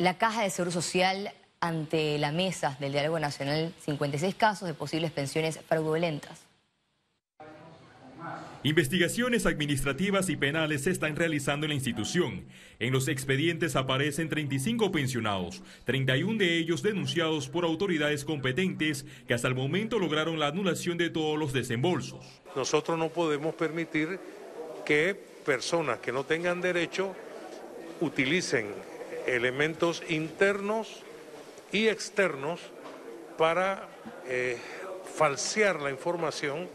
La Caja de Seguro Social ante la mesa del Diálogo Nacional 56 casos de posibles pensiones fraudulentas. Investigaciones administrativas y penales se están realizando en la institución. En los expedientes aparecen 35 pensionados, 31 de ellos denunciados por autoridades competentes que hasta el momento lograron la anulación de todos los desembolsos. Nosotros no podemos permitir que personas que no tengan derecho utilicen elementos internos y externos para eh, falsear la información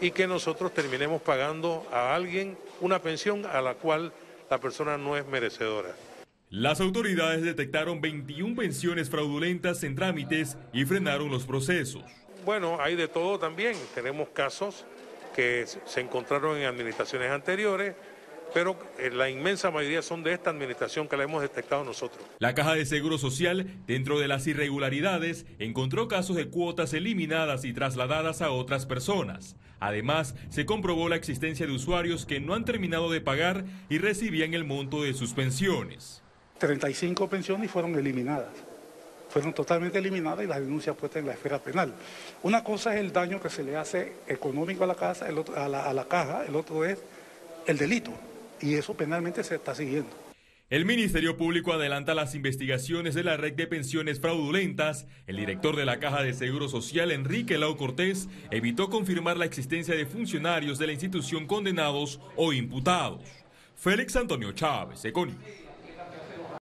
y que nosotros terminemos pagando a alguien una pensión a la cual la persona no es merecedora. Las autoridades detectaron 21 pensiones fraudulentas en trámites y frenaron los procesos. Bueno, hay de todo también. Tenemos casos que se encontraron en administraciones anteriores, pero eh, la inmensa mayoría son de esta administración que la hemos detectado nosotros. La Caja de Seguro Social, dentro de las irregularidades, encontró casos de cuotas eliminadas y trasladadas a otras personas. Además, se comprobó la existencia de usuarios que no han terminado de pagar y recibían el monto de sus pensiones. 35 pensiones fueron eliminadas. Fueron totalmente eliminadas y las denuncias puestas en la esfera penal. Una cosa es el daño que se le hace económico a la, casa, a la caja, el otro es el delito y eso penalmente se está siguiendo. El Ministerio Público adelanta las investigaciones de la red de pensiones fraudulentas. El director de la Caja de Seguro Social, Enrique Lau Cortés, evitó confirmar la existencia de funcionarios de la institución condenados o imputados. Félix Antonio Chávez, Econi.